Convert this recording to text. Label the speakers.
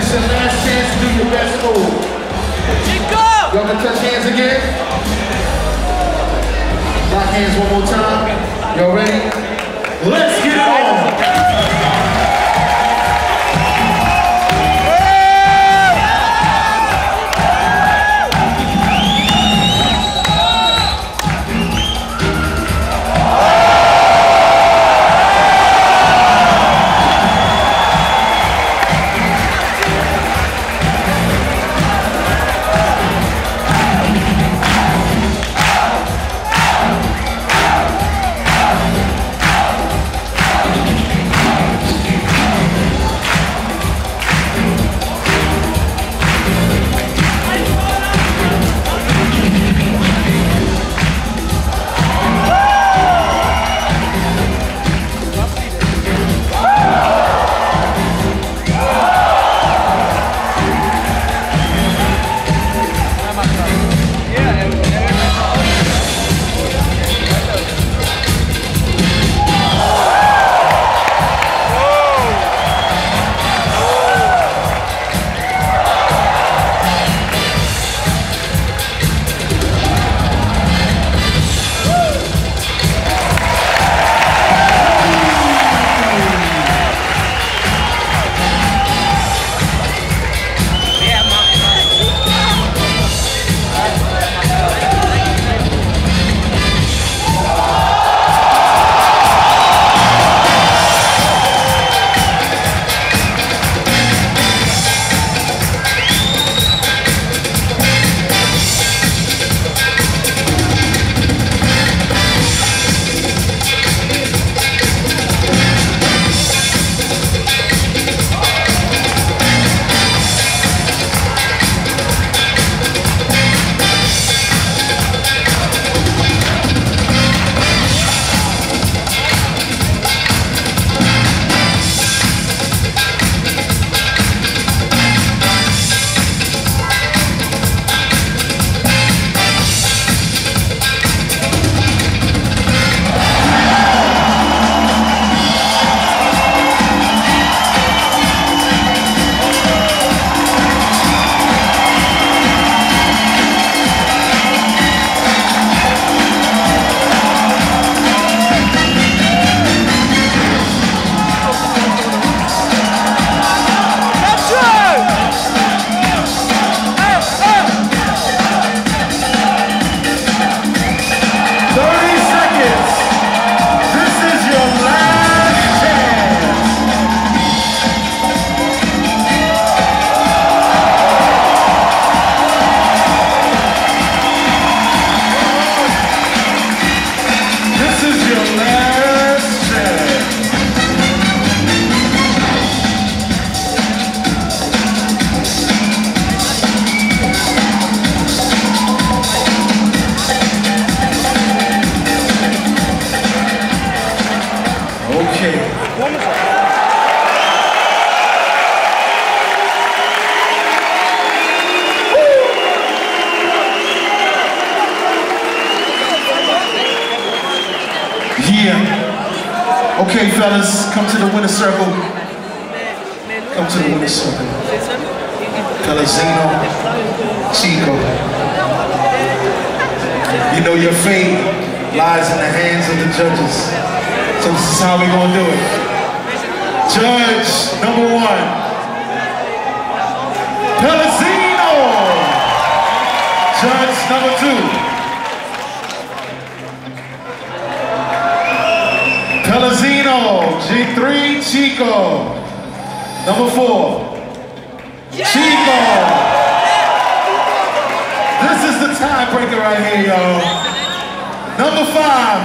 Speaker 1: it's your last chance to do your best move. Y'all can touch hands again. Lock hands one more time. Y'all ready? Let's Yeah. Okay, fellas, come to the winner circle. Come to the winner circle. Pelezinho, Cico. You know your fate lies in the hands of the judges. So this is how we gonna do it. Judge number one, Pelezinho. G3, Cico. Number four, Cico. This is the tiebreaker right here, y'all. Number five,